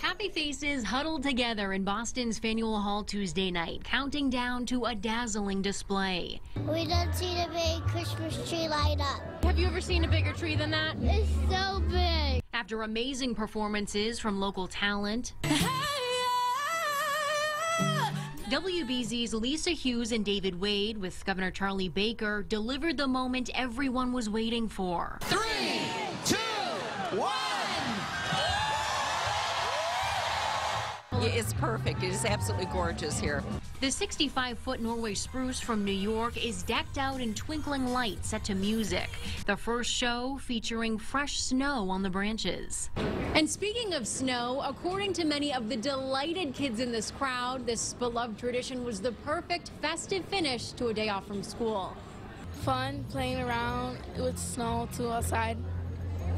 Happy faces huddled together in Boston's Faneuil Hall Tuesday night, counting down to a dazzling display. We don't see the big Christmas tree light up. Have you ever seen a bigger tree than that? It's so big. After amazing performances from local talent, WBZ's Lisa Hughes and David Wade with Governor Charlie Baker delivered the moment everyone was waiting for. Three, two, one. It's perfect. It is absolutely gorgeous here. The 65 foot Norway spruce from New York is decked out in twinkling lights set to music. The first show featuring fresh snow on the branches. And speaking of snow, according to many of the delighted kids in this crowd, this beloved tradition was the perfect festive finish to a day off from school. Fun playing around with snow too outside.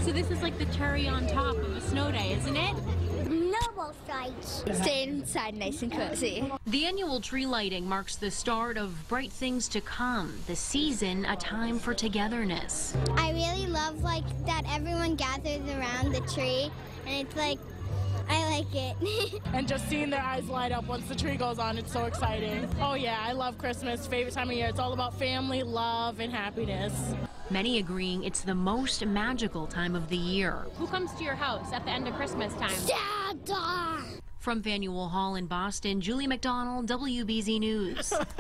So this is like the cherry on top of a snow day, isn't it? Staying inside nice and cozy. The annual tree lighting marks the start of bright things to come, the season a time for togetherness. I really love like that everyone gathers around the tree and it's like like it. And just seeing their eyes light up once the tree goes on, it's so exciting. Oh yeah, I love Christmas. Favorite time of year. It's all about family, love, and happiness. Many agreeing it's the most magical time of the year. Who comes to your house at the end of Christmas time? Santa! From Faneuil Hall in Boston, Juli McDonald, WBZ News.